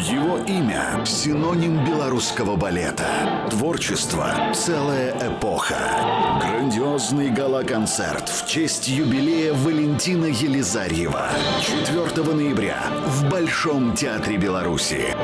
Его имя – синоним белорусского балета. Творчество – целая эпоха. Грандиозный гала-концерт в честь юбилея Валентина Елизарьева. 4 ноября в Большом театре Беларуси.